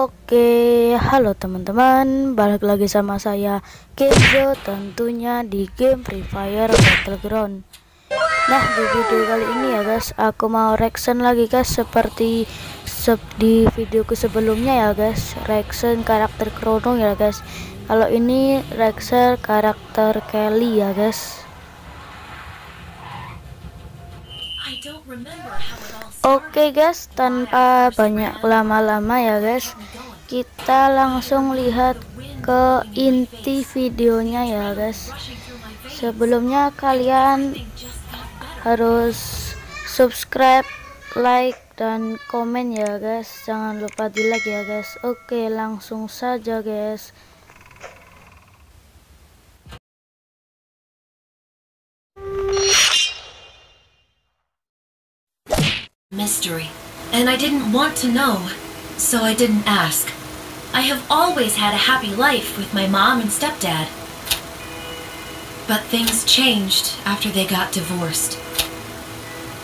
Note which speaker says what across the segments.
Speaker 1: Oke, halo teman-teman, balik lagi sama saya Kenzo tentunya di game Free Fire Battleground. Nah, di video kali ini ya guys, aku mau reaction lagi guys seperti se di videoku sebelumnya ya guys, reaction karakter Chrono ya guys. Kalau ini reaction karakter Kelly ya guys. Oke guys, tanpa banyak lama-lama ya guys, kita langsung lihat ke inti videonya ya guys. Sebelumnya kalian harus subscribe, like, dan komen ya guys. Jangan lupa di like ya guys. Oke, langsung saja guys.
Speaker 2: Mystery, and I didn't want to know, so I didn't ask. I have always had a happy life with my mom and stepdad. But things changed after they got divorced.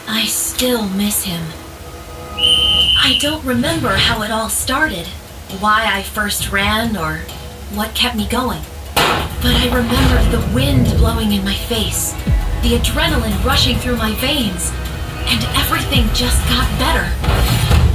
Speaker 2: I still miss him. I don't remember how it all started, why I first ran, or what kept me going. But I remember the wind blowing in my face, the adrenaline rushing through my veins, and everything just got better.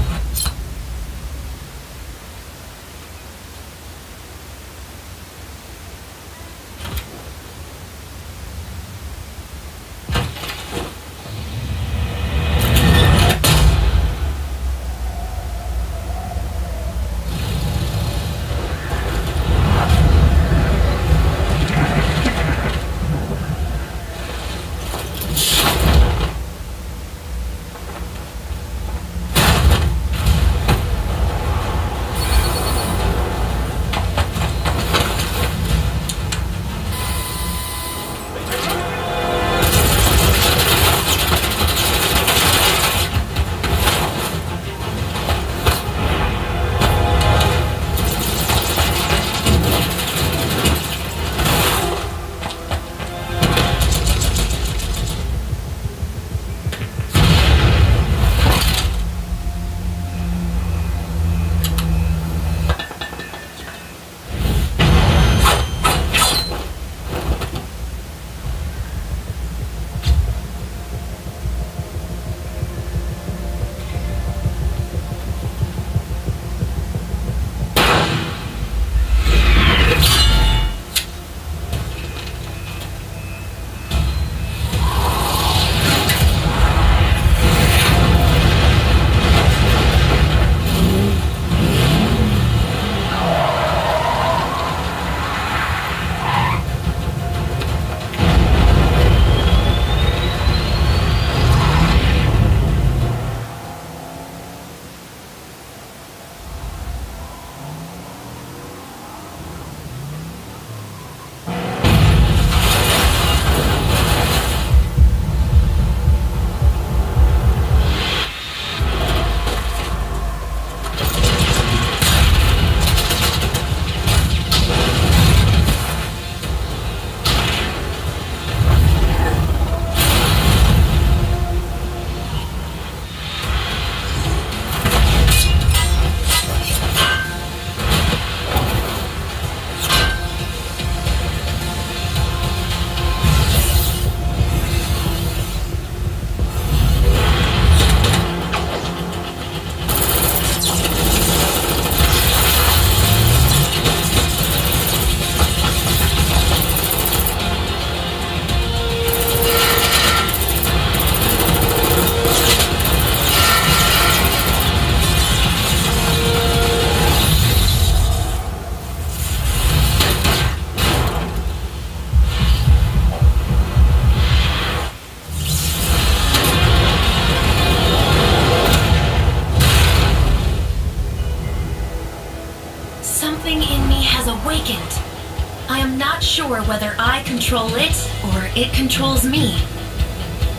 Speaker 2: Am not sure whether I control it or it controls me.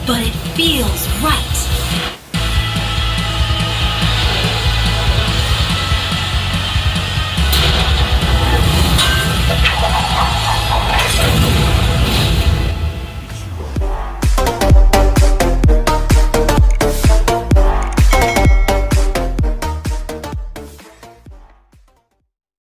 Speaker 2: But it feels right.